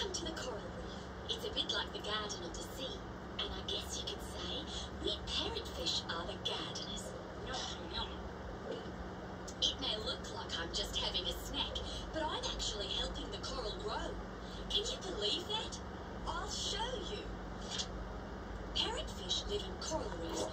Welcome to the coral reef. It's a bit like the garden of the sea. And I guess you could say we parrotfish are the gardeners. It may look like I'm just having a snack, but I'm actually helping the coral grow. Can you believe that? I'll show you. Parrotfish live in coral reefs